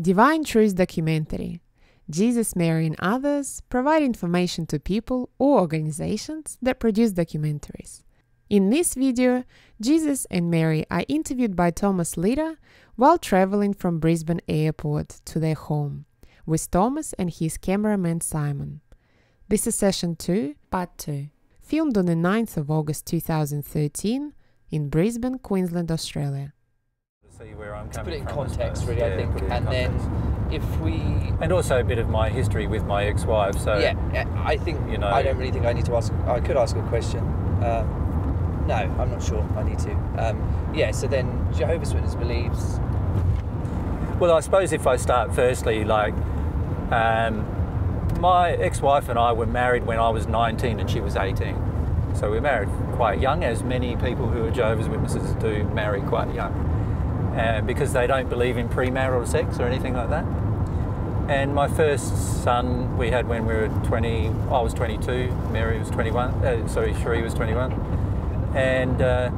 Divine Truth documentary. Jesus, Mary, and others provide information to people or organizations that produce documentaries. In this video, Jesus and Mary are interviewed by Thomas Leader while traveling from Brisbane Airport to their home with Thomas and his cameraman Simon. This is session 2, part 2, filmed on the 9th of August 2013 in Brisbane, Queensland, Australia. See where I'm to put it in context, really, Yeah, I think. put it in And context. then if we, and also a bit of my history with my ex-wife. So yeah, I think you know- I don't really think I need to ask. I could ask a question. Um, no, I'm not sure. I need to. Um, yeah. So then, Jehovah's Witness believes. Well, I suppose if I start firstly, like, um, my ex-wife and I were married when I was 19 and she was 18. So we were married quite young, as many people who are Jehovah's Witnesses do marry quite young, uh, because they don't believe in premarital sex or anything like that. And my first son we had when we were 20, I was 22, Mary was 21, uh, sorry, Cherie was 21. And uh,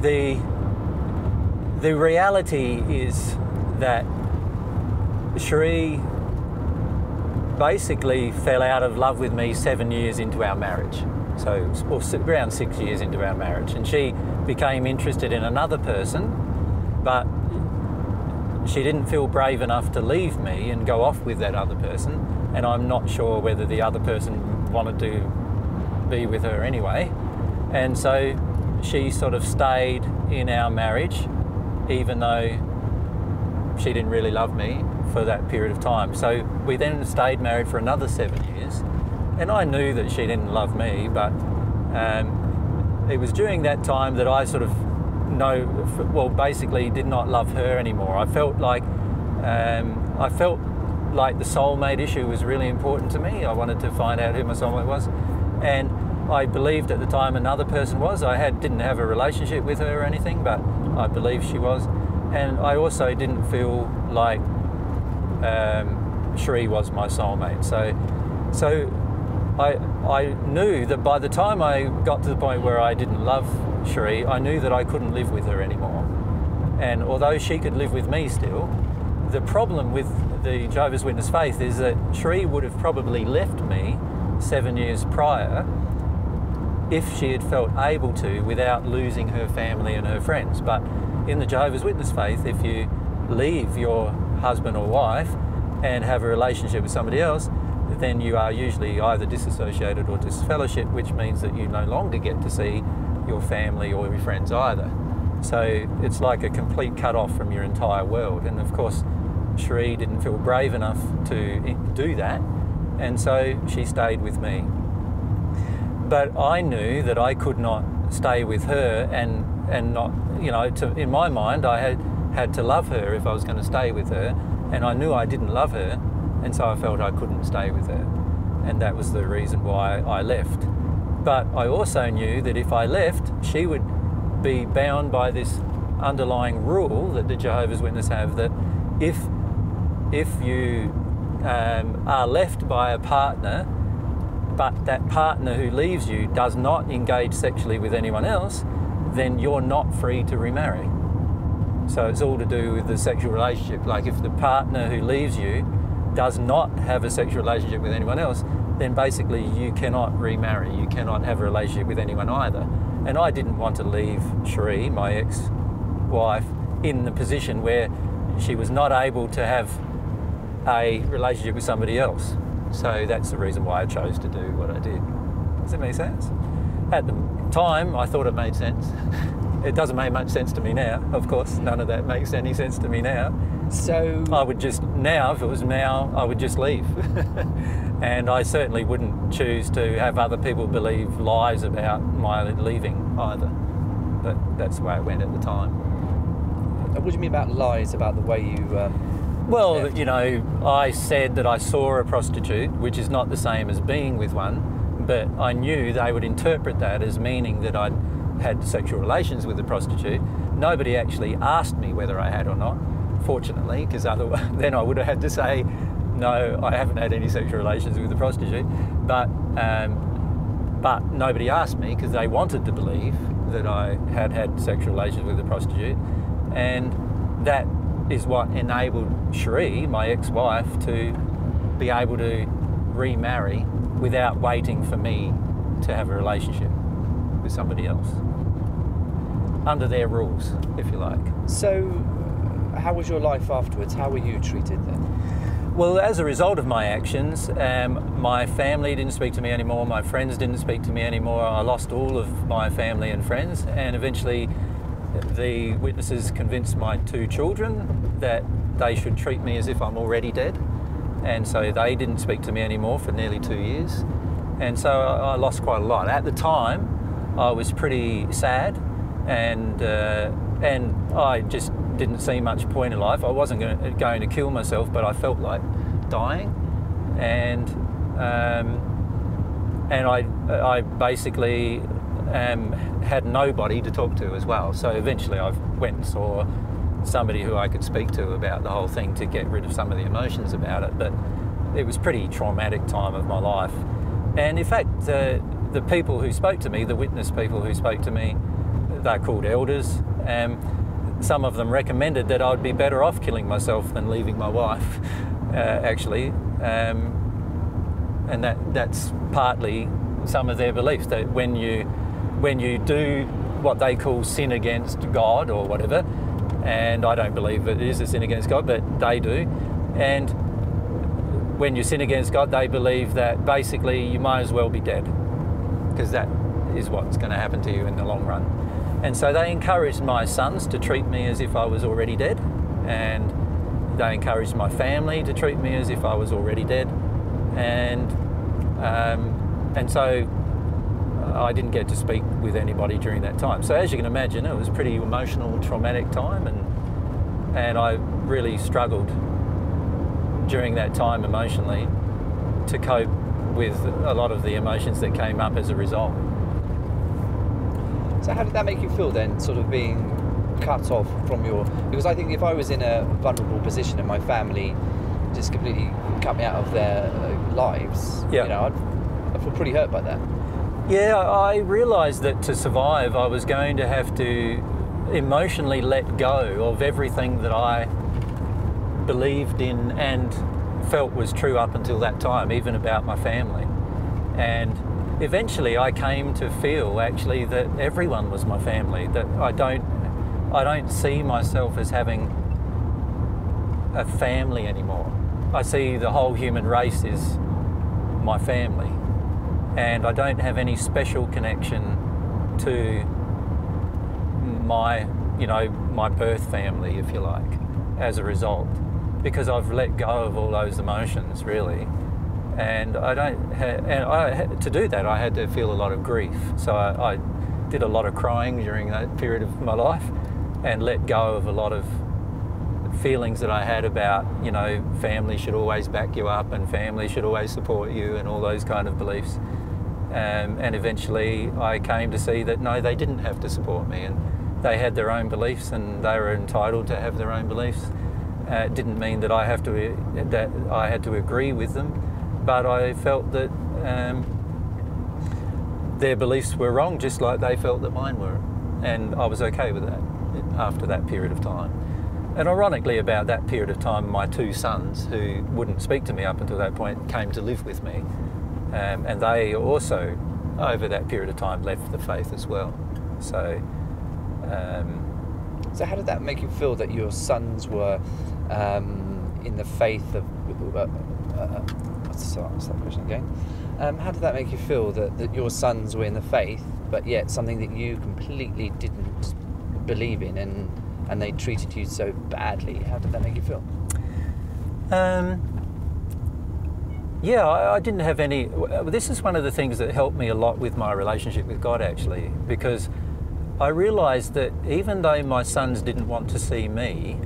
the the reality is that Cherie basically fell out of love with me seven years into our marriage. So, or around six years into our marriage. And she became interested in another person, but she didn't feel brave enough to leave me and go off with that other person. And I'm not sure whether the other person wanted to be with her anyway. And so she sort of stayed in our marriage, even though she didn't really love me for that period of time. So we then stayed married for another seven years. And I knew that she didn't love me, but um, it was during that time that I sort of no, well, basically did not love her anymore. I felt like um, I felt like the soulmate issue was really important to me. I wanted to find out who my soulmate was, and I believed at the time another person was. I had didn't have a relationship with her or anything, but I believed she was, and I also didn't feel like um, Cherie was my soulmate. So, so I I knew that by the time I got to the point where I didn't love Cherie, I knew that I couldn't live with her anymore. And although she could live with me still, the problem with the Jehovah's Witness faith is that Cherie would have probably left me seven years prior if she had felt able to without losing her family and her friends. But in the Jehovah's Witness faith, if you leave your husband or wife and have a relationship with somebody else, then you are usually either disassociated or disfellowship, which means that you no longer get to see your family or your friends either. So it's like a complete cut off from your entire world. And of course, Cherie didn't feel brave enough to do that, and so she stayed with me. But I knew that I could not stay with her and and not, you know, to, in my mind, I had had to love her if I was going to stay with her, and I knew I didn't love her, and so I felt I couldn't stay with her, and that was the reason why I left. But I also knew that if I left, she would be bound by this underlying rule that the Jehovah's Witnesses have that if if you um, are left by a partner, but that partner who leaves you does not engage sexually with anyone else, then you're not free to remarry. So it's all to do with the sexual relationship. Like if the partner who leaves you does not have a sexual relationship with anyone else, then basically you cannot remarry. You cannot have a relationship with anyone either. And I didn't want to leave Cherie, my ex-wife, in the position where she was not able to have a relationship with somebody else. So that's the reason why I chose to do what I did. Does that make sense? At the time, I thought it made sense. It doesn't make much sense to me now, of course. None of that makes any sense to me now. So I would just, now, if it was now, I would just leave. and I certainly wouldn't choose to have other people believe lies about my leaving either. But that's the way it went at the time. what do you mean about lies about the way you? Um, Well, left? you know, I said that I saw a prostitute, which is not the same as being with one, but I knew they would interpret that as meaning that I'd had sexual relations with a prostitute. Nobody actually asked me whether I had or not, fortunately, because otherwise then I would have had to say, no, I haven't had any sexual relations with a prostitute. But um, but nobody asked me because they wanted to believe that I had had sexual relations with a prostitute, and that is what enabled Cherie, my ex-wife, to be able to remarry without waiting for me to have a relationship with somebody else under their rules, if you like. So, how was your life afterwards? How were you treated then? Well, as a result of my actions, um, my family didn't speak to me anymore, my friends didn't speak to me anymore. I lost all of my family and friends, and eventually the witnesses convinced my two children that they should treat me as if I'm already dead. And so they didn't speak to me anymore for nearly two years. And so I lost quite a lot. At the time, I was pretty sad and, uh, and I just didn't see much point in life. I wasn't to kill myself, but I felt like dying. And, um, and I, I basically um, had nobody to talk to as well. So eventually I went and saw somebody who I could speak to about the whole thing to get rid of some of the emotions about it. But it was pretty traumatic time of my life. And in fact, uh, the people who spoke to me, the witness people who spoke to me, they're called elders. Um, some of them recommended that I'd be better off killing myself than leaving my wife, uh, actually. Um, and that, that's partly some of their beliefs that when you when you do what they call sin against God or whatever, and I don't believe it is a sin against God, but they do. And when you sin against God, they believe that basically you might as well be dead because that is what's going to happen to you in the long run. And so they encouraged my sons to treat me as if I was already dead, and they encouraged my family to treat me as if I was already dead, and um, and so I didn't get to speak with anybody during that time. So as you can imagine, it was a pretty emotional, traumatic time, and and I really struggled during that time emotionally to cope with a lot of the emotions that came up as a result. So how did that make you feel then, sort of being cut off from your? Because I think if I was in a vulnerable position and my family just completely cut me out of their uh, lives, Yeah. you know, I'd, I'd feel pretty hurt by that. Yeah, I realised that to survive, I was going to have to emotionally let go of everything that I believed in and felt was true up until that time, even about my family. And eventually, I came to feel actually that everyone was my family. That I don't, I don't see myself as having a family anymore. I see the whole human race is my family and I don't have any special connection to my, you know, my birth family, if you like, as a result, because I've let go of all those emotions, really. And I don't, ha- and I, to do that, I had to feel a lot of grief. So I, I did a lot of crying during that period of my life, and let go of a lot of feelings that I had about, you know, family should always back you up and family should always support you and all those kind of beliefs. Um, and eventually I came to see that no, they didn't have to support me and they had their own beliefs and they were entitled to have their own beliefs. Uh, it didn't mean that I have to that I had to agree with them, but I felt that um, their beliefs were wrong, just like they felt that mine were, and I was okay with that after that period of time. And ironically, about that period of time, my two sons, who wouldn't speak to me up until that point, came to live with me. Um, and they also, over that period of time, left the faith as well. So, um, So how did that make you feel that your sons were um, in the faith of? Uh, uh, what's, the, what's that question again? Um, how did that make you feel that, that your sons were in the faith, but yet something that you completely didn't believe in, and and they treated you so badly? How did that make you feel? Um, yeah, I, I didn't have any. This is one of the things that helped me a lot with my relationship with God, actually, because I realised that even though my sons didn't want to see me,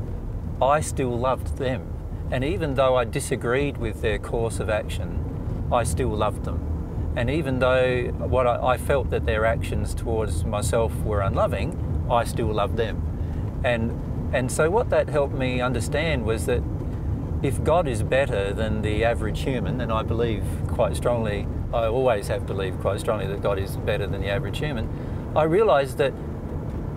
I still loved them. And even though I disagreed with their course of action, I still loved them. And even though what I, I felt that their actions towards myself were unloving, I still loved them. And, and so what that helped me understand was that if God is better than the average human, and I believe quite strongly, I always have believed quite strongly that God is better than the average human, I realized that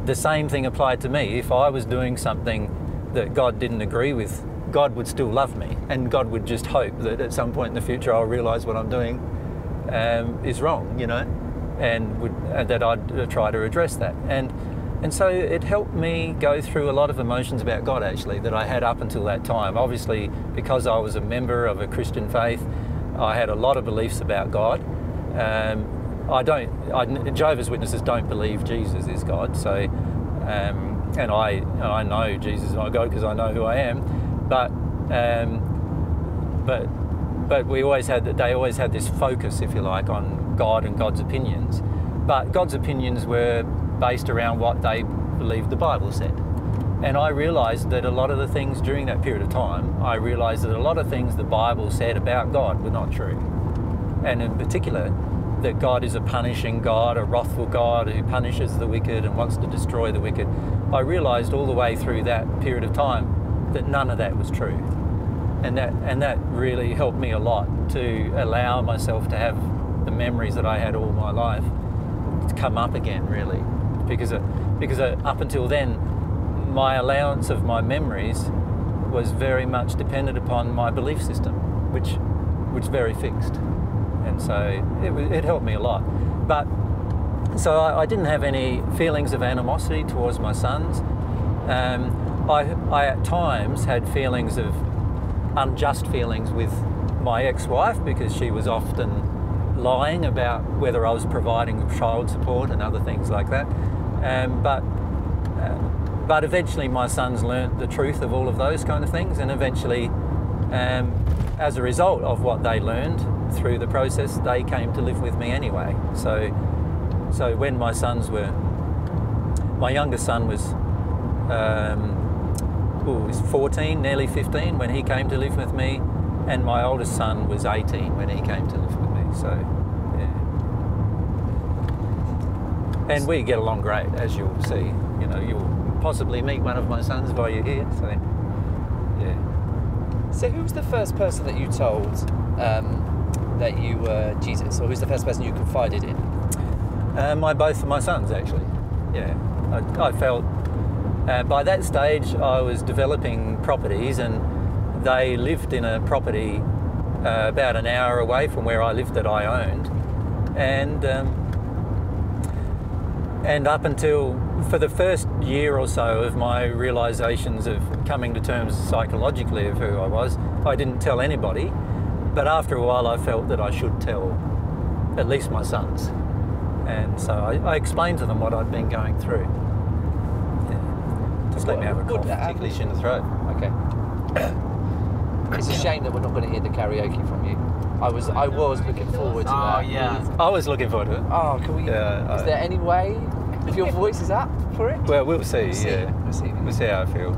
the same thing applied to me. If I was doing something that God didn't agree with, God would still love me, and God would just hope that at some point in the future I'll realise what I'm doing um, is wrong, you know, and would and that I'd uh, try to address that. And and so it helped me go through a lot of emotions about God actually that I had up until that time. Obviously, because I was a member of a Christian faith, I had a lot of beliefs about God. Um, I don't. I, Jehovah's Witnesses don't believe Jesus is God. So, um, and I I know Jesus is not God because I know who I am. But um, but but we always had that they always had this focus, if you like, on God and God's opinions. But God's opinions were based around what they believed the Bible said. And I realized that a lot of the things during that period of time, I realized that a lot of things the Bible said about God were not true. And in particular, that God is a punishing God, a wrathful God who punishes the wicked and wants to destroy the wicked. I realized all the way through that period of time that none of that was true. And that, and that really helped me a lot to allow myself to have the memories that I had all my life come up again, really. Because, because up until then, my allowance of my memories was very much dependent upon my belief system, which was very fixed. And so it, it helped me a lot. But so I, I, didn't have any feelings of animosity towards my sons. Um, I, I at times had feelings of unjust feelings with my ex-wife because she was often lying about whether I was providing child support and other things like that. Um, but uh, but eventually my sons learnt the truth of all of those kind of things, and eventually, um, as a result of what they learned through the process, they came to live with me anyway. So, so when my sons were, my youngest son was, um, ooh, was 14, nearly 15 when he came to live with me, and my oldest son was 18 when he came to live with me. So, yeah. And we get along great, as you'll see. You know, you'll possibly meet one of my sons while you're here. So, yeah. So, who was the first person that you told um, that you were Jesus, or who's the first person you confided in? Uh, my both of my sons, actually. Yeah, I, I felt uh, by that stage I was developing properties, and they lived in a property uh, about an hour away from where I lived that I owned, and. Um, and up until for the first year or so of my realizations of coming to terms psychologically of who I was, I didn't tell anybody. But after a while, I felt that I should tell at least my sons. And so I, I explained to them what I'd been going through. Yeah. Just let me have a cough, ticklish in the throat. Okay. it's a shame that we're not going to hear the karaoke from you. I was I was looking forward to oh, yeah. I was looking forward to it. Oh, can we? Yeah, is I- there any way if your voice is up for it? Well, we'll see. We'll see. Yeah, We'll see. We'll see how I feel.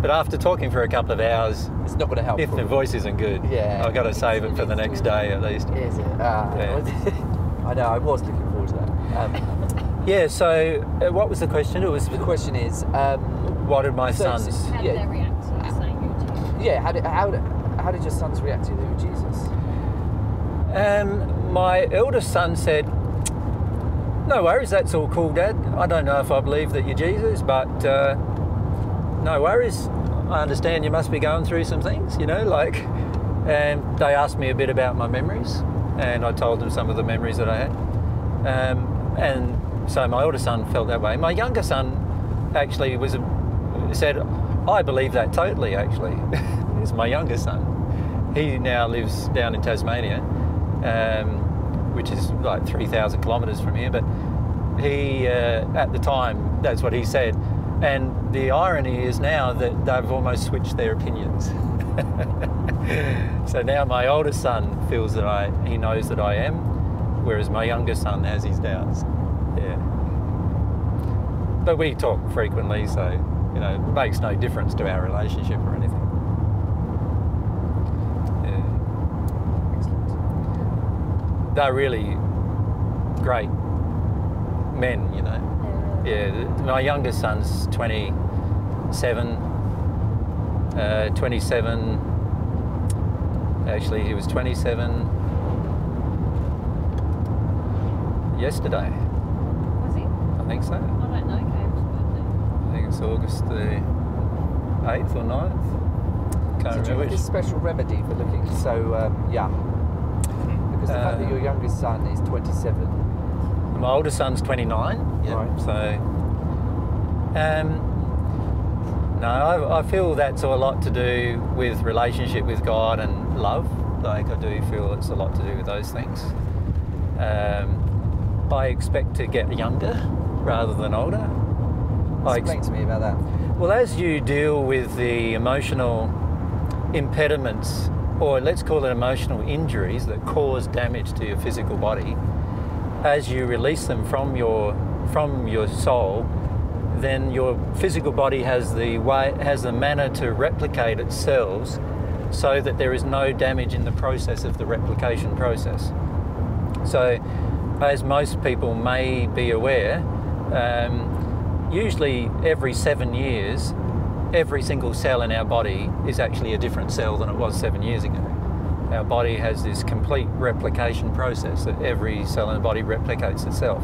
But after talking for a couple of hours, It's not going to help. if the voice isn't good, Yeah. I've got to save it for the next day at least. Is it? Ah, Yeah. I know. I was looking forward to that. Um, Yeah. So, uh, what was the question? It was the question is, um, what did my So- sons? How Yeah. did they react to saying you're Jesus? yeah, how did how did, how did your sons react to you Jesus? Um, my eldest son said, "No worries, that's all cool, Dad. I don't know if I believe that you're Jesus, but uh, no worries. I understand you must be going through some things, you know, like." And they asked me a bit about my memories, and I told them some of the memories that I had. Um, and so my older son felt that way. My younger son actually was said, "I believe that totally." Actually, is my younger son. He now lives down in Tasmania, um, which is like 3,000 kilometres from here. But he, uh, at the time, that's what he said. And the irony is now that they've almost switched their opinions. so now my oldest son feels that I, he knows that I am, whereas my younger son has his doubts. Yeah. But we talk frequently, so you know, it makes no difference to our relationship or anything. Yeah. They're really great men, you know. Yeah, my youngest son's 27, uh, 27, actually, he was 27 yesterday, Was he? I think so. I don't know Caleb's birthday. I think it's August the eighth or ninth. Can't So you remember which. this special remedy for looking so um, young? Because the fact that Uh, your youngest son is 27. My oldest son's 29. Yeah. Right. So, um, no, I, I feel that's a lot to do with relationship with God and love. Like I do feel it's a lot to do with those things. Um, I expect to get younger rather than older. Ex- Explain to me about that. well, as you deal with the emotional impediments, or let's call it emotional injuries that cause damage to your physical body, as you release them from your from your soul, then your physical body has the way has the manner to replicate itself so that there is no damage in the process of the replication process. So, as most people may be aware, um, usually every seven years, every single cell in our body is actually a different cell than it was seven years ago. Our body has this complete replication process that every cell in the body replicates itself.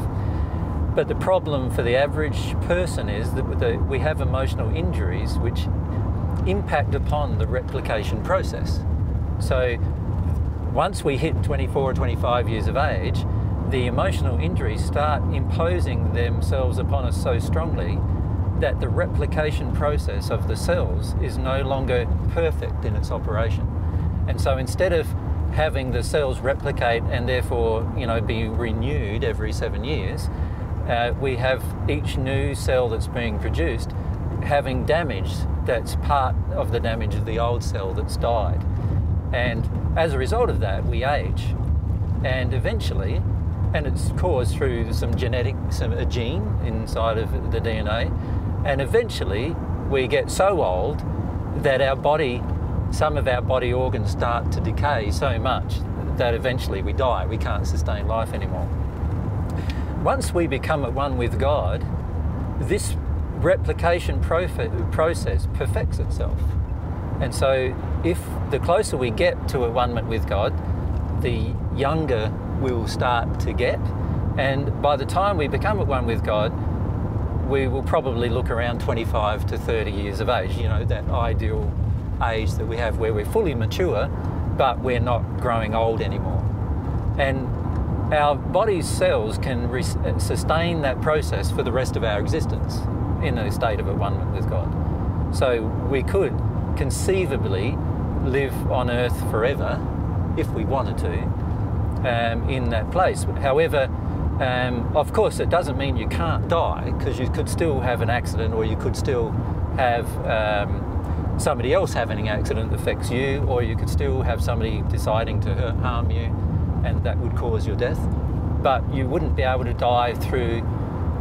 But the problem for the average person is that we have emotional injuries which impact upon the replication process. So once we hit 24 or 25 years of age, the emotional injuries start imposing themselves upon us so strongly that the replication process of the cells is no longer perfect in its operation. And so instead of having the cells replicate and therefore, you know, be renewed every seven years, uh, we have each new cell that's being produced having damage that's part of the damage of the old cell that's died. And as a result of that, we age. And eventually, and it's caused through some genetic, some a gene inside of the DNA, and eventually we get so old that our body, some of our body organs start to decay so much that eventually we die. We can't sustain life anymore. Once we become at one with God, this replication process perfects itself. And so, if the closer we get to a one with God, the younger we'll start to get. And by the time we become at one with God, we will probably look around 25 to 30 years of age, you know, that ideal age that we have where we're fully mature, but we're not growing old anymore. And our body's cells can re- uh, sustain that process for the rest of our existence in a state of at one with God. So we could conceivably live on earth forever if we wanted to um, in that place. However, um, of course, it doesn't mean you can't die because you could still have an accident or you could still have um, somebody else having an accident that affects you, or you could still have somebody deciding to harm you and that would cause your death. But you wouldn't be able to die through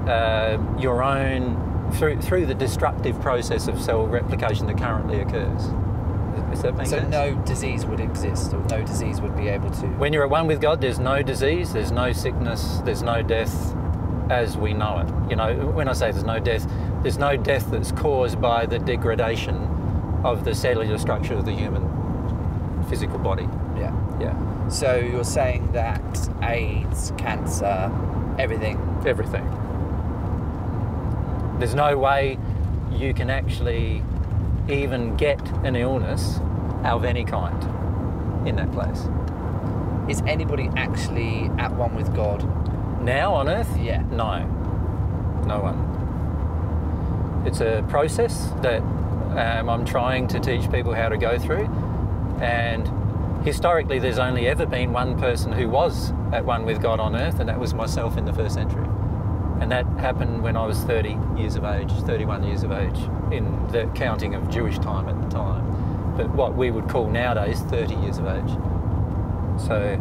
uh, your own, through, through the destructive process of cell replication that currently occurs. Does that make So sense? no disease would exist, or no disease would be able to. When you're at one with God, there's no disease, there's no sickness, there's no death as we know it. You know, when I say there's no death, there's no death that's caused by the degradation of the cellular structure of the human physical body. yeah. Yeah, So you're saying that AIDS, cancer, everything. everything. There's no way you can actually even get an illness of any kind in that place. Is anybody actually at one with God? Now on Earth? Yeah. No. No one. It's a process that um, I'm trying to teach people how to go through. And historically, there's only ever been one person who was at one with God on Earth, and that was myself in the first century. And that happened when I was 30 years of age, 31 years of age, in the counting of Jewish time at the time. But what we would call nowadays 30 years of age. So,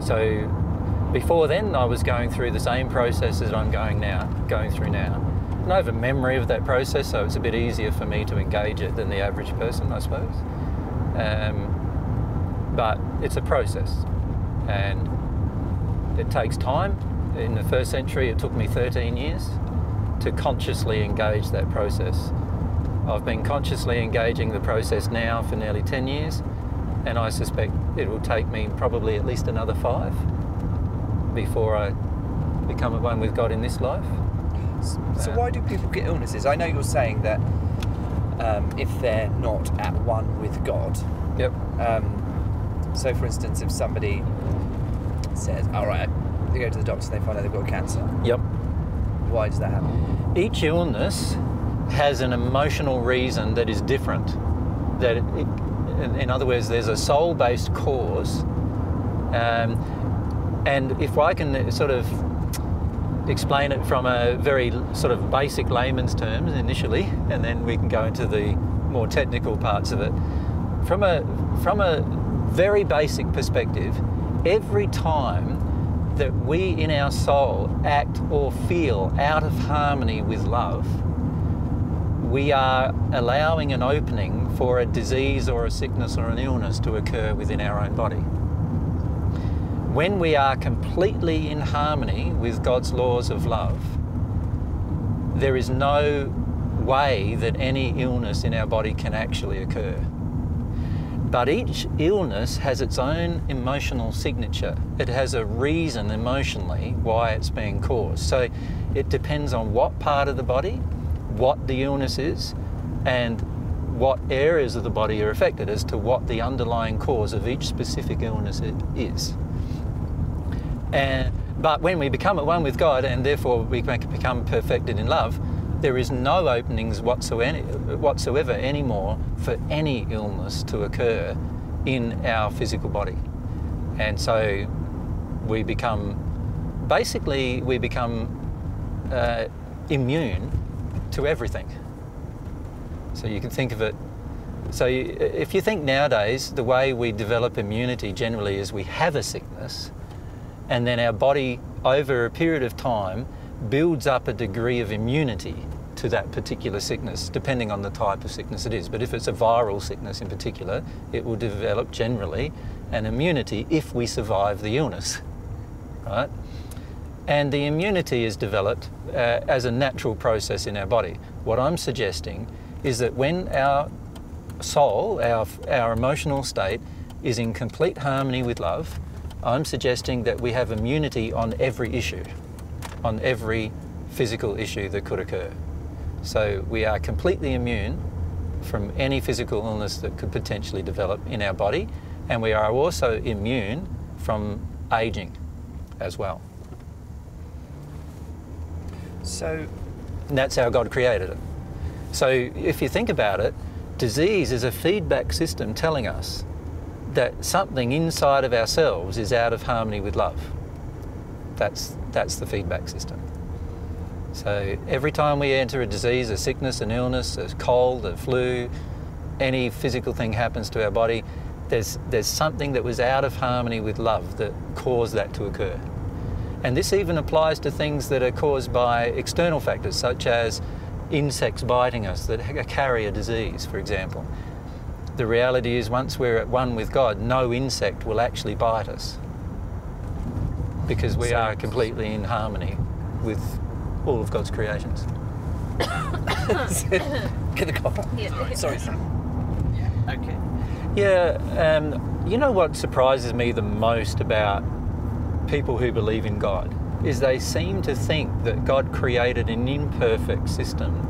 so before then, I was going through the same process as I'm going now, going through now. And I have a memory of that process, so it's a bit easier for me to engage it than the average person, I suppose. Um, but it's a process, and it takes time. In the first century, it took me 13 years to consciously engage that process. I've been consciously engaging the process now for nearly 10 years, and I suspect it will take me probably at least another five before I become at one with God in this life. So Yeah. why do people get illnesses? I know you're saying that um, if they're not at one with God. Yep. Um, so, for instance, if somebody says, "All right," they go to the doctor and they find out they've got cancer. Yep. Why does that happen? Each illness has an emotional reason that is different. That, it, in, other words, there's a soul-based cause, um, and if I can sort of explain it from a very sort of basic layman's terms initially, and then we can go into the more technical parts of it. From a from a very basic perspective, every time that we in our soul act or feel out of harmony with love, we are allowing an opening for a disease or a sickness or an illness to occur within our own body. When we are completely in harmony with God's laws of love, there is no way that any illness in our body can actually occur. But each illness has its own emotional signature. It has a reason emotionally why it's being caused. So it depends on what part of the body, what the illness is, and what areas of the body are affected as to what the underlying cause of each specific illness is. And, but when we become at one with God and therefore we become perfected in love, there is no openings whatsoever, anymore for any illness to occur in our physical body. And so we become, basically, we become uh, immune to everything. So you can think of it. So you, if you think nowadays, the way we develop immunity generally is we have a sickness, and then our body, over a period of time, builds up a degree of immunity to that particular sickness, depending on the type of sickness it is. But if it's a viral sickness in particular, it will develop generally an immunity if we survive the illness, right? And the immunity is developed uh, as a natural process in our body. What I'm suggesting is that when our soul, our, our emotional state, is in complete harmony with love, I'm suggesting that we have immunity on every issue, on every physical issue that could occur. So we are completely immune from any physical illness that could potentially develop in our body, and we are also immune from aging as well. So, And that's how God created it. So if you think about it, disease is a feedback system telling us that something inside of ourselves is out of harmony with love. That's, that's the feedback system. So every time we enter a disease, a sickness, an illness, a cold, a flu, any physical thing happens to our body, there's, there's something that was out of harmony with love that caused that to occur. And this even applies to things that are caused by external factors, such as insects biting us that carry a disease, for example. The reality is, once we're at one with God, no insect will actually bite us because we are completely in harmony with all of God's creations. get the cough out. Yeah. Sorry, Sam. Okay. Yeah, um, you know what surprises me the most about people who believe in God is they seem to think that God created an imperfect system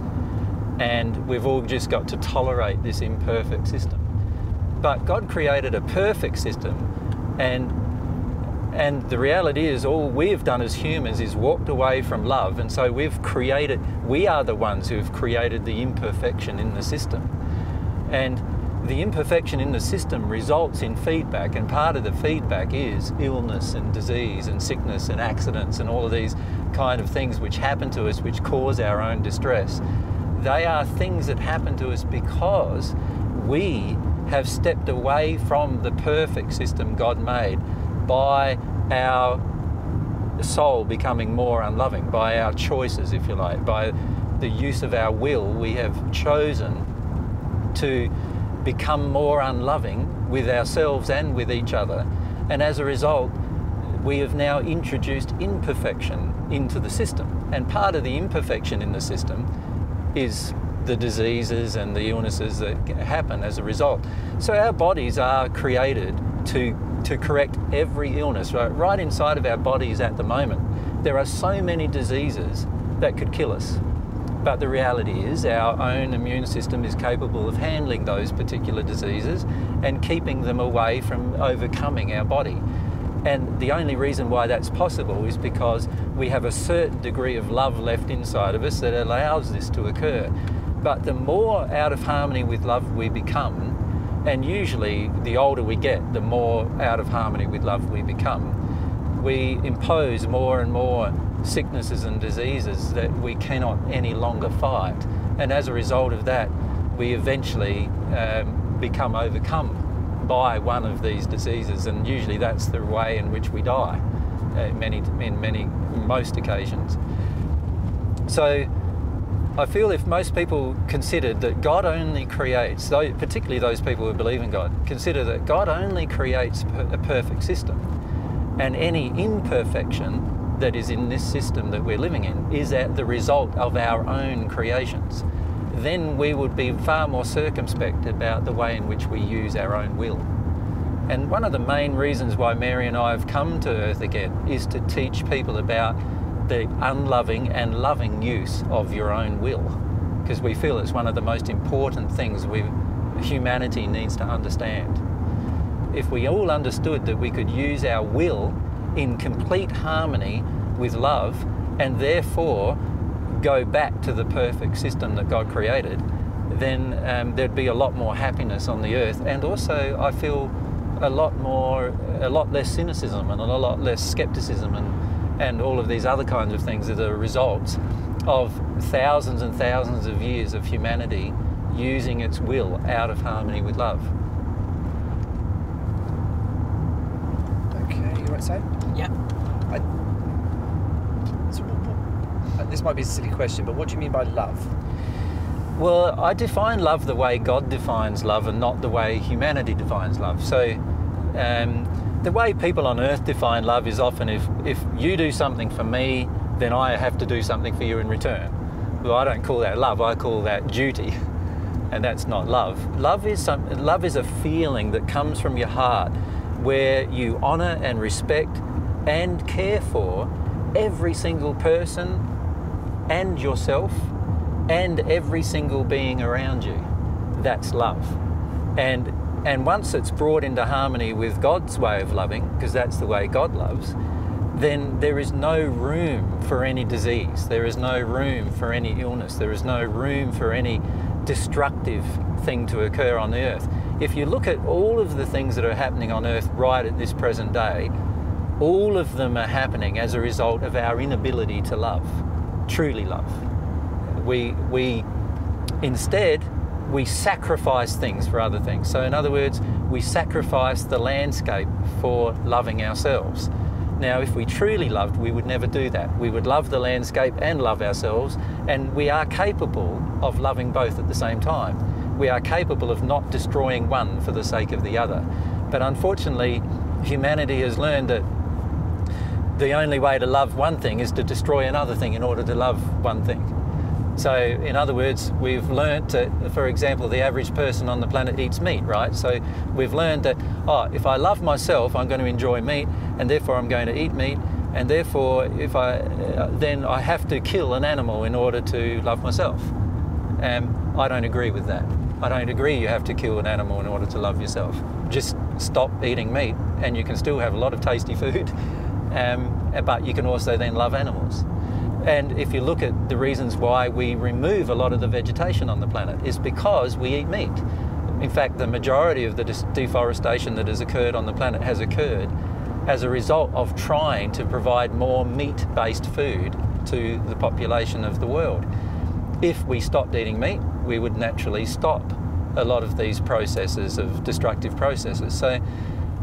and we've all just got to tolerate this imperfect system. But God created a perfect system and and the reality is all we've done as humans is walked away from love and so we've created we are the ones who've created the imperfection in the system. And the imperfection in the system results in feedback, and part of the feedback is illness and disease and sickness and accidents and all of these kind of things which happen to us which cause our own distress. They are things that happen to us because we have stepped away from the perfect system God made by our soul becoming more unloving, by our choices, if you like, by the use of our will, we have chosen to become more unloving with ourselves and with each other. And as a result, we have now introduced imperfection into the system. And part of the imperfection in the system is the diseases and the illnesses that happen as a result. So our bodies are created to, to correct every illness. Right, right inside of our bodies at the moment, there are so many diseases that could kill us. But the reality is, our own immune system is capable of handling those particular diseases and keeping them away from overcoming our body. And the only reason why that's possible is because we have a certain degree of love left inside of us that allows this to occur. But the more out of harmony with love we become, and usually the older we get, the more out of harmony with love we become, we impose more and more sicknesses and diseases that we cannot any longer fight. And as a result of that, we eventually um, become overcome by one of these diseases, and usually that's the way in which we die. Uh, many, in many, most occasions. So, I feel if most people considered that God only creates, particularly those people who believe in God, consider that God only creates a perfect system, and any imperfection that is in this system that we're living in is at the result of our own creations, then we would be far more circumspect about the way in which we use our own will. And one of the main reasons why Mary and I have come to Earth again is to teach people about the unloving and loving use of your own will, because we feel it's one of the most important things we humanity needs to understand. If we all understood that we could use our will in complete harmony with love and therefore go back to the perfect system that God created, then um, there'd be a lot more happiness on the earth. And also, I feel a lot more, a lot less cynicism and a lot less skepticism and, and all of these other kinds of things that are results of thousands and thousands of years of humanity using its will out of harmony with love. Okay, you want to say? Yeah. I, what, what, uh, this might be a silly question, but what do you mean by love? Well, I define love the way God defines love and not the way humanity defines love. So, um, the way people on earth define love is often if, if you do something for me, then I have to do something for you in return. Well, I don't call that love, I call that duty. And that's not love. Love is, some, love is a feeling that comes from your heart where you honour and respect and care for every single person and yourself and every single being around you. That's love. And and once it's brought into harmony with God's way of loving, because that's the way God loves, then there is no room for any disease. There is no room for any illness. There is no room for any destructive thing to occur on the earth. If you look at all of the things that are happening on earth right at this present day, all of them are happening as a result of our inability to love, truly love. We, we instead, we sacrifice things for other things. So, in other words, we sacrifice the landscape for loving ourselves. Now, if we truly loved, we would never do that. We would love the landscape and love ourselves, and we are capable of loving both at the same time. We are capable of not destroying one for the sake of the other. But unfortunately, humanity has learned that the only way to love one thing is to destroy another thing in order to love one thing. So, in other words, we've learned that, for example, the average person on the planet eats meat, right? So, we've learned that, oh, if I love myself, I'm going to enjoy meat, and therefore I'm going to eat meat, and therefore, if I uh, then I have to kill an animal in order to love myself. And I don't agree with that. I don't agree you have to kill an animal in order to love yourself. Just stop eating meat, and you can still have a lot of tasty food um, but you can also then love animals. And if you look at the reasons why we remove a lot of the vegetation on the planet, is because we eat meat. In fact, the majority of the deforestation that has occurred on the planet has occurred as a result of trying to provide more meat based food to the population of the world. If we stopped eating meat, we would naturally stop a lot of these processes of destructive processes. So,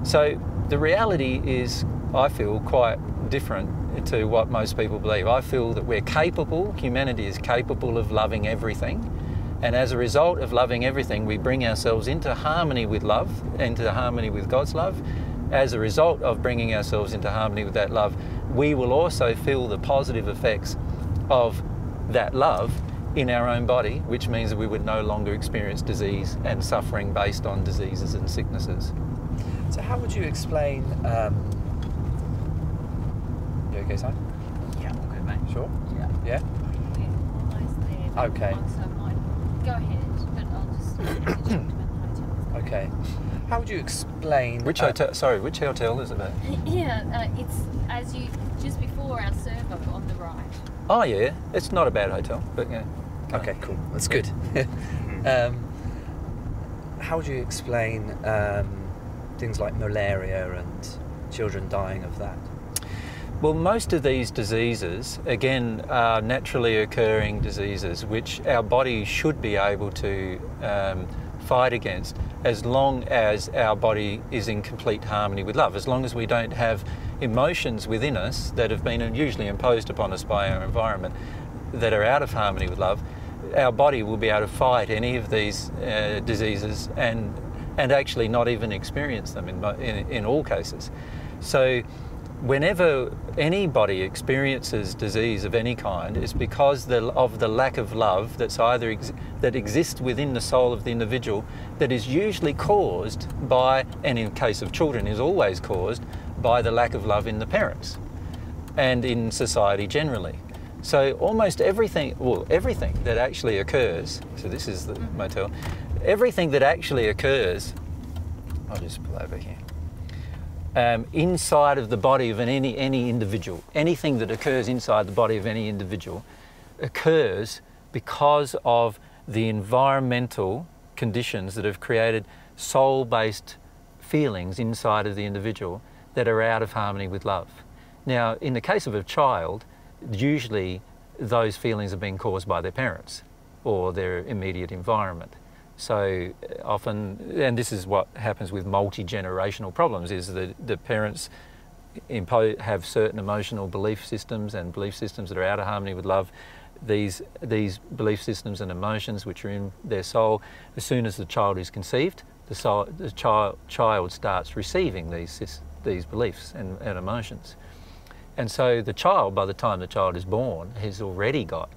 so the reality is I feel quite different to what most people believe. I feel that we're capable, humanity is capable of loving everything. And as a result of loving everything, we bring ourselves into harmony with love, into harmony with God's love. As a result of bringing ourselves into harmony with that love, we will also feel the positive effects of that love in our own body, which means that we would no longer experience disease and suffering based on diseases and sicknesses. So, how would you explain um, okay, Simon? Yeah, I'm good, mate. Sure? Yeah. Yeah? Okay. So mine. Go ahead, but I'll just interject when the hotel is Okay. How would you explain Which uh, hotel? Sorry, which hotel is it at? Yeah, uh, it's as you just before our servo on the right. Oh yeah, it's not a bad hotel, but yeah. Okay, cool. That's good. um, how would you explain um, things like malaria and children dying of that? Well, most of these diseases, again, are naturally occurring diseases which our body should be able to um, fight against as long as our body is in complete harmony with love, as long as we don't have emotions within us that have been usually imposed upon us by our environment that are out of harmony with love, our body will be able to fight any of these uh, diseases and and actually not even experience them in, in, in all cases. So whenever anybody experiences disease of any kind, it's because the, of the lack of love that's either ex- that exists within the soul of the individual that is usually caused by, and in case of children is always caused by the lack of love in the parents and in society generally. So almost everything, well, everything that actually occurs, so this is the mm-hmm. motel, everything that actually occurs, I'll just pull over here, um, inside of the body of an, any, any individual, anything that occurs inside the body of any individual occurs because of the environmental conditions that have created soul based feelings inside of the individual that are out of harmony with love. Now, in the case of a child, usually those feelings are being caused by their parents or their immediate environment. So uh, often, and this is what happens with multi-generational problems, is that the parents impose, have certain emotional belief systems and belief systems that are out of harmony with love. These, these belief systems and emotions which are in their soul, as soon as the child is conceived, the, soul, the child, child starts receiving these, these beliefs and, and emotions. And so the child, by the time the child is born, has already got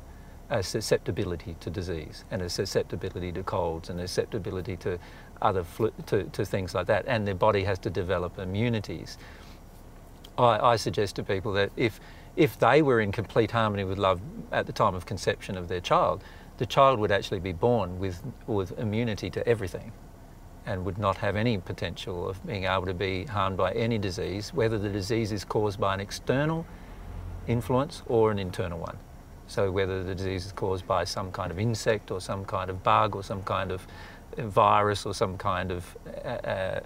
a susceptibility to disease and a susceptibility to colds and a susceptibility to other to, to things like that. And their body has to develop immunities. I, I suggest to people that if if they were in complete harmony with love at the time of conception of their child, the child would actually be born with with immunity to everything and would not have any potential of being able to be harmed by any disease, whether the disease is caused by an external influence or an internal one. So whether the disease is caused by some kind of insect or some kind of bug or some kind of virus or some kind of uh, uh,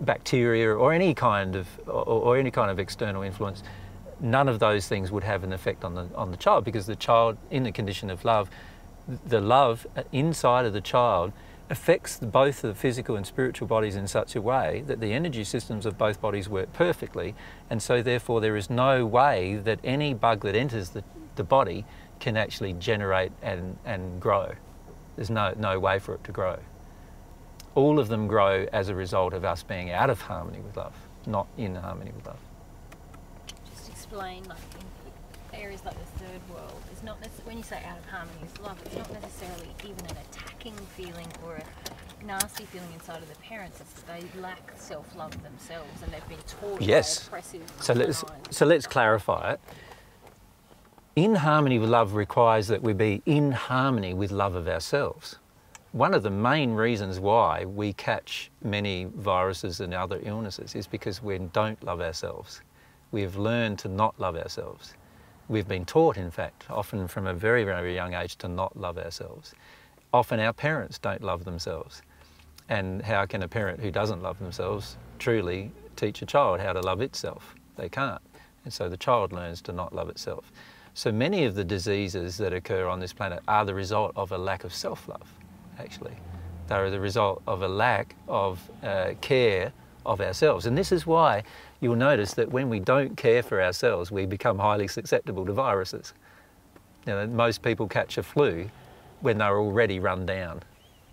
bacteria or any kind of or, or any kind of external influence, none of those things would have an effect on the on the child because the child in the condition of love, the love inside of the child affects both the physical and spiritual bodies in such a way that the energy systems of both bodies work perfectly, and so therefore there is no way that any bug that enters the, the body can actually generate and, and grow. There's no, no way for it to grow. All of them grow as a result of us being out of harmony with love, not in harmony with love. Just explain, like in areas like the third world, it's not when you say out of harmony with love, it's not necessarily even an attacking feeling or a nasty feeling inside of the parents. It's that they lack self-love themselves and they've been taught Yes. So let's so let's clarify it. In harmony with love requires that we be in harmony with love of ourselves. One of the main reasons why we catch many viruses and other illnesses is because we don't love ourselves. We have learned to not love ourselves. We've been taught, in fact, often from a very, very young age, to not love ourselves. Often our parents don't love themselves. And how can a parent who doesn't love themselves truly teach a child how to love itself? They can't. And so the child learns to not love itself. So many of the diseases that occur on this planet are the result of a lack of self love, actually. They're the result of a lack of uh, care of ourselves. And this is why you'll notice that when we don't care for ourselves, we become highly susceptible to viruses. You know, most people catch a flu when they're already run down,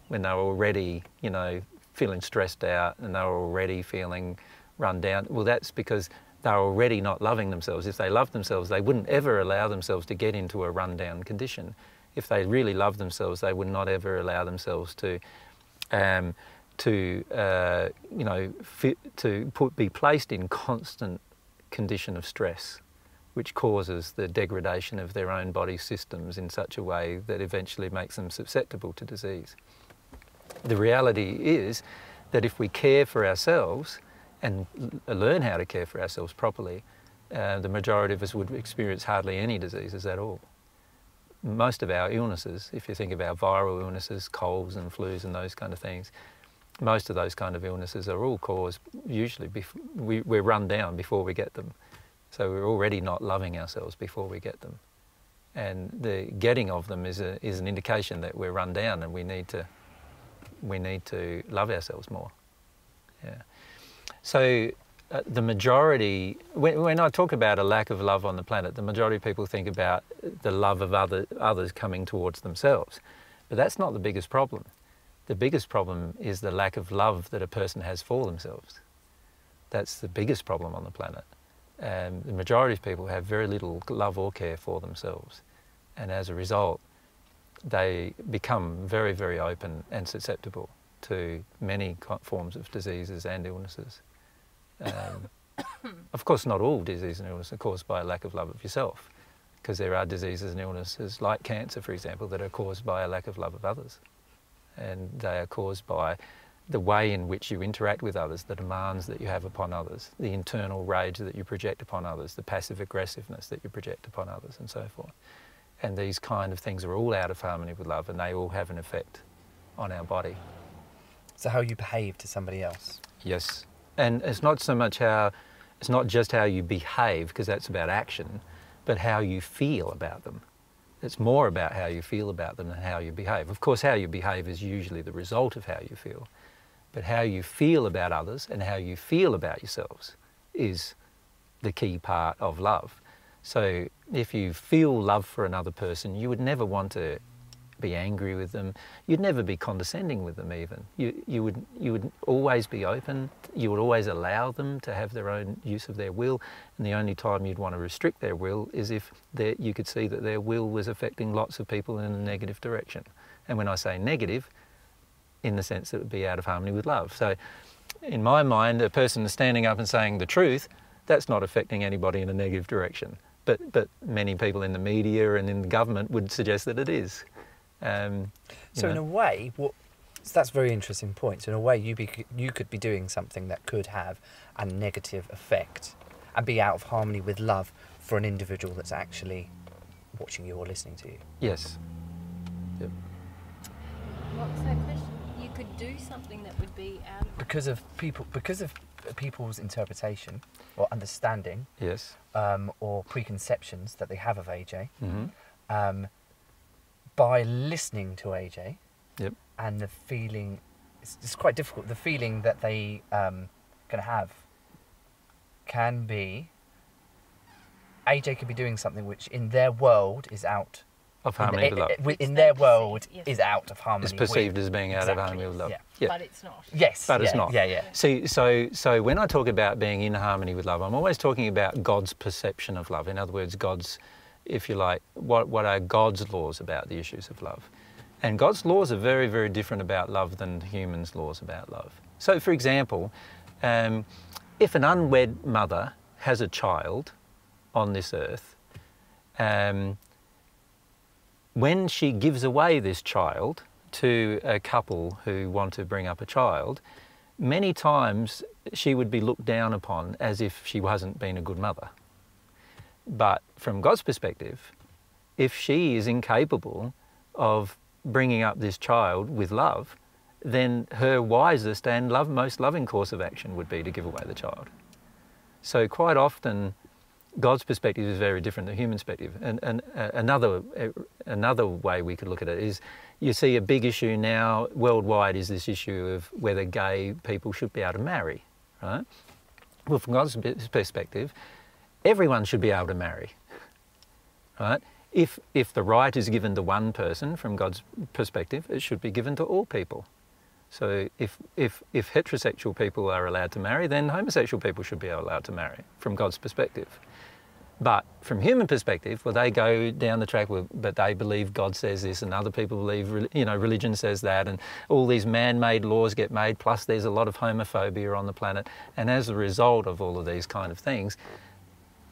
when they're already, you know, feeling stressed out and they're already feeling run down. Well, that's because they're already not loving themselves. If they loved themselves, they wouldn't ever allow themselves to get into a rundown condition. If they really loved themselves, they would not ever allow themselves to, um, to uh, you know, fit, to put, be placed in constant condition of stress which causes the degradation of their own body systems in such a way that eventually makes them susceptible to disease. The reality is that if we care for ourselves and learn how to care for ourselves properly, uh, the majority of us would experience hardly any diseases at all. Most of our illnesses, if you think about viral illnesses, colds and flus and those kind of things, most of those kind of illnesses are all caused usually we, we're run down before we get them. So we're already not loving ourselves before we get them. And the getting of them is, a, is an indication that we're run down and we need to, we need to love ourselves more. Yeah. So uh, the majority, when, when I talk about a lack of love on the planet, the majority of people think about the love of other, others coming towards themselves. But that's not the biggest problem. The biggest problem is the lack of love that a person has for themselves. That's the biggest problem on the planet. Um, the majority of people have very little love or care for themselves. And as a result, they become very, very open and susceptible to many forms of diseases and illnesses. Um, of course, not all disease and illness are caused by a lack of love of yourself, because there are diseases and illnesses like cancer, for example, that are caused by a lack of love of others. And they are caused by the way in which you interact with others, the demands that you have upon others, the internal rage that you project upon others, the passive aggressiveness that you project upon others, and so forth. And these kind of things are all out of harmony with love, and they all have an effect on our body. So how you behave to somebody else. Yes. And it's not so much how, it's not just how you behave, because that's about action, but how you feel about them. It's more about how you feel about them than how you behave. Of course, how you behave is usually the result of how you feel. But how you feel about others and how you feel about yourselves is the key part of love. So if you feel love for another person, you would never want to be angry with them. You'd never be condescending with them even. You, you, would, you would always be open. You would always allow them to have their own use of their will. And the only time you'd want to restrict their will is if you could see that their will was affecting lots of people in a negative direction. And when I say negative, in the sense that it would be out of harmony with love. So in my mind, a person standing up and saying the truth, that's not affecting anybody in a negative direction. But, but many people in the media and in the government would suggest that it is. Um, you So in a way, what? So that's a very interesting point. So in a way, you be, you could be doing something that could have a negative effect and be out of harmony with love for an individual that's actually watching you or listening to you. yes. Yep. What was that question? You could do something that would be out of Because of people, because of people's interpretation or understanding Yes. um, or preconceptions that they have of AJ, hmm um, by listening to AJ Yep. and the feeling, it's, it's quite difficult. The feeling that they um, can have can be AJ could be doing something which in their world is out. Of in, harmony with love. i- i- in their world yes. is out of harmony. It's perceived with. as being out of Exactly, harmony with love. yeah. Yeah. but it's not. Yes, But it's not. Yeah, yeah. See, so, so when I talk about being in harmony with love, I'm always talking about God's perception of love. In other words, God's, if you like, what, what are God's laws about the issues of love? And God's laws are very, very different about love than humans' laws about love. So, for example, um, if an unwed mother has a child on this earth, um, when she gives away this child to a couple who want to bring up a child, many times she would be looked down upon as if she hasn't been a good mother. But from God's perspective, if she is incapable of bringing up this child with love, then her wisest and love, most loving course of action would be to give away the child. So quite often, God's perspective is very different than human perspective. And, and uh, another, uh, another way we could look at it is you see a big issue now worldwide is this issue of whether gay people should be able to marry, right? Well, from God's perspective, everyone should be able to marry, right? If, if the right is given to one person from God's perspective, it should be given to all people. So if, if, if heterosexual people are allowed to marry, then homosexual people should be allowed to marry from God's perspective. But from human perspective, well, they go down the track, but they believe God says this, and other people believe, you know, religion says that, and all these man-made laws get made. Plus, there's a lot of homophobia on the planet, and as a result of all of these kind of things,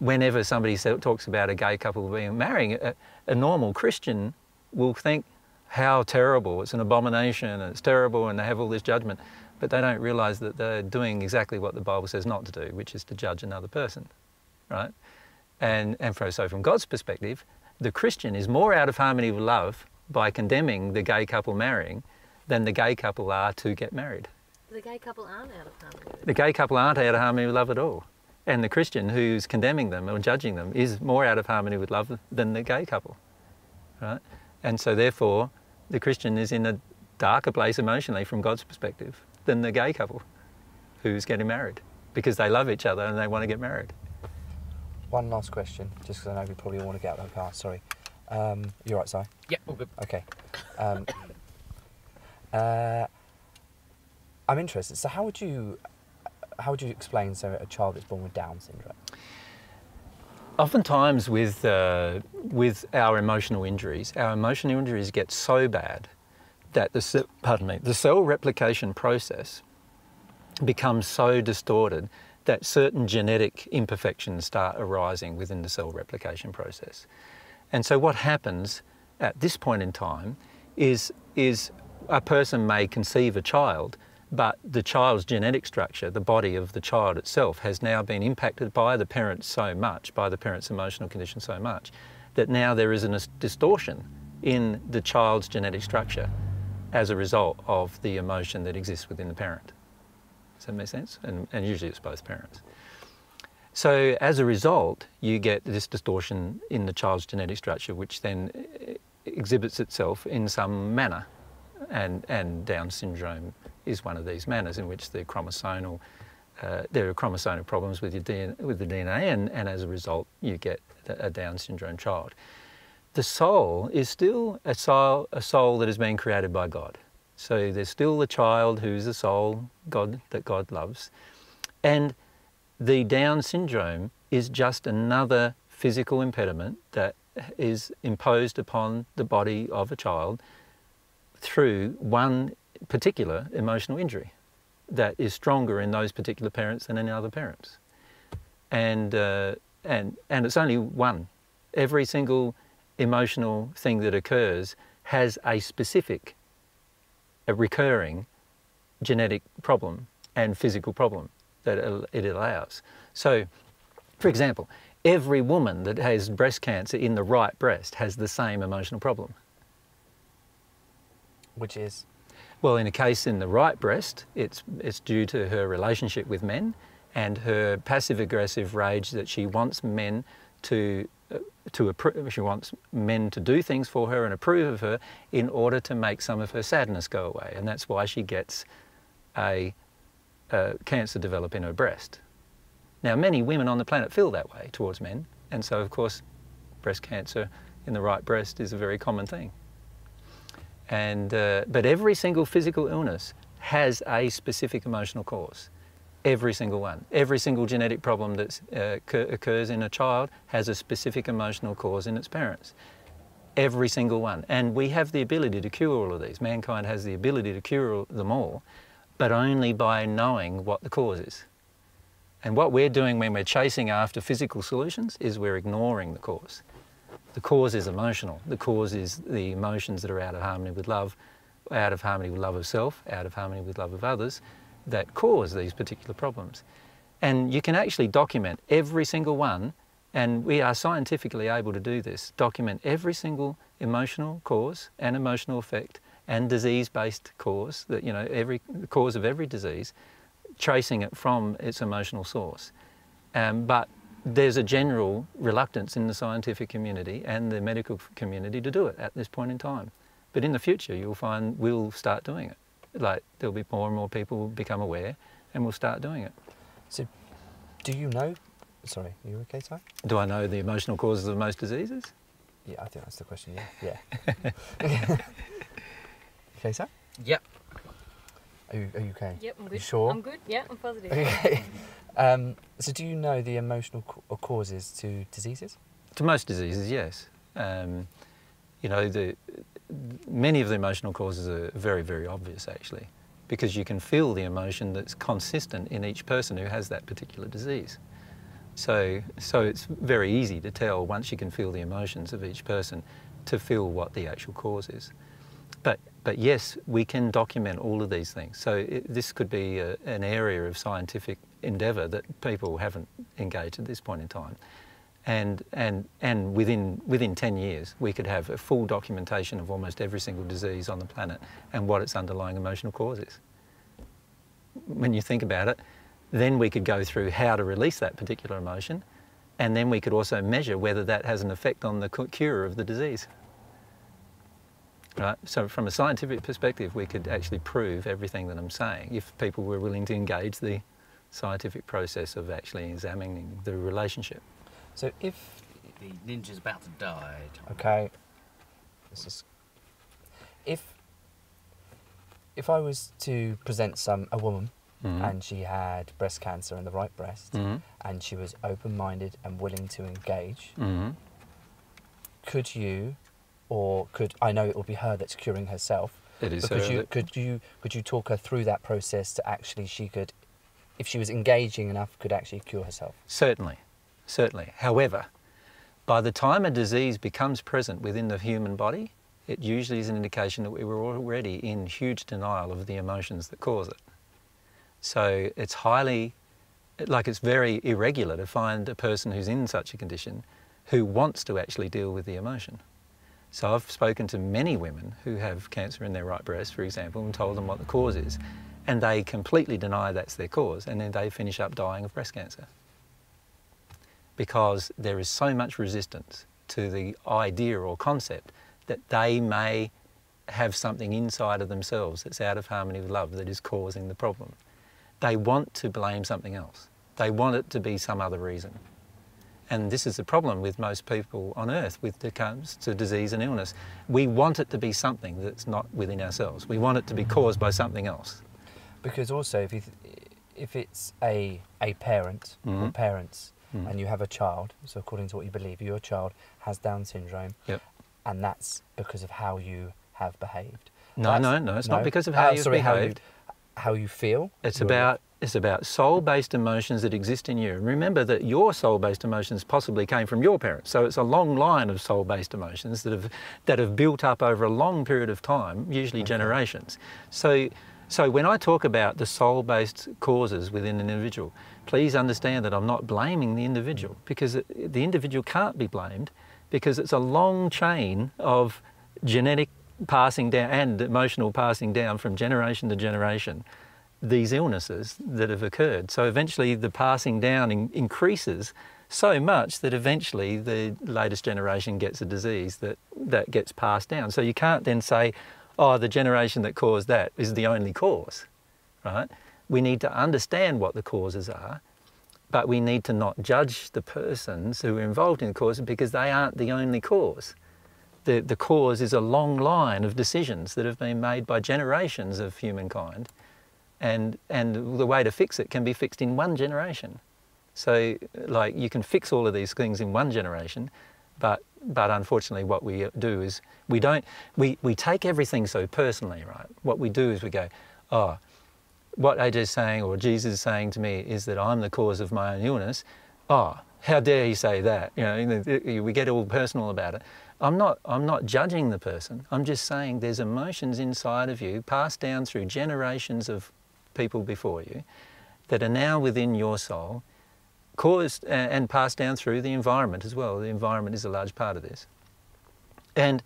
whenever somebody talks about a gay couple being marrying, a, a normal Christian will think, how terrible, it's an abomination, and it's terrible, and they have all this judgment. But they don't realise that they're doing exactly what the Bible says not to do, which is to judge another person, right? And, and for, so from God's perspective, the Christian is more out of harmony with love by condemning the gay couple marrying than the gay couple are to get married. The gay couple aren't out of harmony. The gay couple aren't out of harmony with love at all. And the Christian who's condemning them or judging them is more out of harmony with love than the gay couple. Right? And so therefore the Christian is in a darker place emotionally from God's perspective than the gay couple who's getting married because they love each other and they want to get married. One last question, just because I know we probably all want to get out of the car. Sorry. Um, you're right, Si. Yeah, all good. Okay. Um, uh, I'm interested. So, how would you how would you explain so a child that's born with Down syndrome? Oftentimes, with, uh, with our emotional injuries, our emotional injuries get so bad that the, pardon me, the cell replication process becomes so distorted that certain genetic imperfections start arising within the cell replication process. And so, what happens at this point in time is, is a person may conceive a child, but the child's genetic structure, the body of the child itself, has now been impacted by the parents so much, by the parent's emotional condition so much, that now there is a distortion in the child's genetic structure as a result of the emotion that exists within the parent. Does that make sense? And, and usually it's both parents. So as a result, you get this distortion in the child's genetic structure, which then exhibits itself in some manner. And, and Down syndrome is one of these manners in which the chromosomal, uh, there are chromosomal problems with, your DNA, with the DNA, and, and as a result, you get a Down syndrome child. The soul is still a soul, a soul that has been created by God. So there's still a child who's a soul God that God loves, and the Down syndrome is just another physical impediment that is imposed upon the body of a child through one particular emotional injury that is stronger in those particular parents than in other parents. And, uh, and, and it's only one. Every single emotional thing that occurs has a specific, a recurring genetic problem and physical problem that it allows. So, for example, every woman that has breast cancer in the right breast has the same emotional problem. Which is? Well, in a case in the right breast, it's, it's due to her relationship with men and her passive aggressive rage that she wants men to, uh, to approve, she wants men to do things for her and approve of her in order to make some of her sadness go away. And that's why she gets a, a cancer develop in her breast. Now, many women on the planet feel that way towards men, and so of course, breast cancer in the right breast is a very common thing. And, uh, but every single physical illness has a specific emotional cause. Every single one. Every single genetic problem that uh, occurs in a child has a specific emotional cause in its parents. Every single one. And we have the ability to cure all of these. Mankind has the ability to cure them all, but only by knowing what the cause is. And what we're doing when we're chasing after physical solutions is we're ignoring the cause. The cause is emotional. The cause is the emotions that are out of harmony with love, out of harmony with love of self, out of harmony with love of others, that cause these particular problems. And you can actually document every single one, and we are scientifically able to do this, document every single emotional cause and emotional effect and disease-based cause, that, you know, every cause of every disease, tracing it from its emotional source. Um, but there's a general reluctance in the scientific community and the medical community to do it at this point in time. But in the future, you'll find we'll start doing it. Like there'll be more and more people become aware, and we'll start doing it. So, do you know? Sorry, are you okay, Si? Do I know the emotional causes of most diseases? Yeah, I think that's the question. Yeah. Yeah. okay, Si? Yep. Are you, are you okay? Yep, I'm good. You sure? I'm good. Yeah, I'm positive. Okay. Um, so, do you know the emotional ca- causes to diseases? To most diseases, yes. Um, you know, the, many of the emotional causes are very, very obvious actually, because you can feel the emotion that's consistent in each person who has that particular disease. So, so it's very easy to tell once you can feel the emotions of each person to feel what the actual cause is. But, but yes, we can document all of these things. So it, this could be a, an area of scientific endeavour that people haven't engaged at this point in time. And, and, and within, within 10 years, we could have a full documentation of almost every single disease on the planet and what its underlying emotional cause is. When you think about it, then we could go through how to release that particular emotion, and then we could also measure whether that has an effect on the cure of the disease. Right? So from a scientific perspective, we could actually prove everything that I'm saying if people were willing to engage the scientific process of actually examining the relationship. So if The ninja's about to die. Tom. okay, this is if if I was to present some a woman Mhm. and she had breast cancer in the right breast Mhm. and she was open-minded and willing to engage, Mhm. could you, or could I know it will be her that's curing herself? It is but could her you could you could you talk her through that process to actually she could, if she was engaging enough, could actually cure herself? Certainly, certainly. However, by the time a disease becomes present within the human body, it usually is an indication that we were already in huge denial of the emotions that cause it. So it's highly, like it's very irregular to find a person who's in such a condition who wants to actually deal with the emotion. So I've spoken to many women who have cancer in their right breast, for example, and told them what the cause is, and they completely deny that's their cause, and then they finish up dying of breast cancer because there is so much resistance to the idea or concept that they may have something inside of themselves that's out of harmony with love that is causing the problem. They want to blame something else. They want it to be some other reason. And this is the problem with most people on earth with it comes to disease and illness. We want it to be something that's not within ourselves. We want it to be caused by something else. Because also, if you th- if it's a a parent or Mhm. parents, Mhm. and you have a child, so according to what you believe, your child has Down syndrome, Yep. and that's because of how you have behaved. No, That's- no, no, it's not because of how uh, you've sorry, behaved. How you, how you feel. It's about it's about soul-based emotions that exist in you. Remember that your soul-based emotions possibly came from your parents. So it's a long line of soul-based emotions that have that have built up over a long period of time, usually generations. So so when I talk about the soul-based causes within an individual, please understand that I'm not blaming the individual mm. because it, the individual can't be blamed because it's a long chain of genetic passing down and emotional passing down from generation to generation these illnesses that have occurred. So eventually the passing down in, increases so much that eventually the latest generation gets a disease that, that gets passed down. So you can't then say, oh, the generation that caused that is the only cause, right? We need to understand what the causes are, but we need to not judge the persons who are involved in the cause because they aren't the only cause. The, the cause is a long line of decisions that have been made by generations of humankind and and the way to fix it can be fixed in one generation. So like you can fix all of these things in one generation, but but unfortunately what we do is we don't we, we take everything so personally, right? What we do is we go, oh, what AJ is saying or Jesus is saying to me is that I'm the cause of my own illness. Oh, how dare he say that? You know, we get all personal about it. I'm not, I'm not judging the person. I'm just saying there's emotions inside of you passed down through generations of people before you that are now within your soul, caused and passed down through the environment as well. The environment is a large part of this. And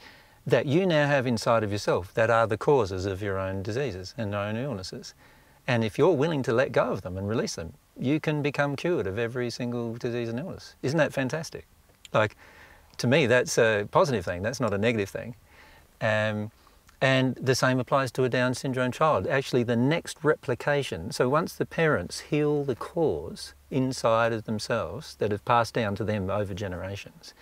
that you now have inside of yourself that are the causes of your own diseases and your own illnesses. And if you're willing to let go of them and release them, you can become cured of every single disease and illness. Isn't that fantastic? Like, to me, that's a positive thing. That's not a negative thing. Um, and the same applies to a Down syndrome child. Actually, the next replication, so once the parents heal the cause inside of themselves that have passed down to them over generations,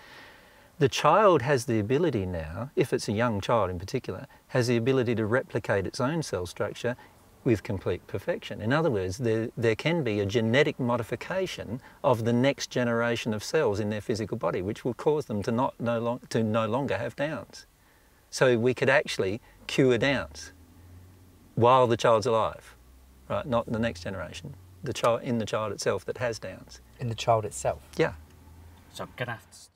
the child has the ability now, if it's a young child in particular, has the ability to replicate its own cell structure with complete perfection. In other words, there, there can be a genetic modification of the next generation of cells in their physical body, which will cause them to, not, no, long, to no longer have Downs. So we could actually cure Downs while the child's alive, right? Not the next generation, the child in the child itself that has Downs. In the child itself. Yeah. So I'm gonna have to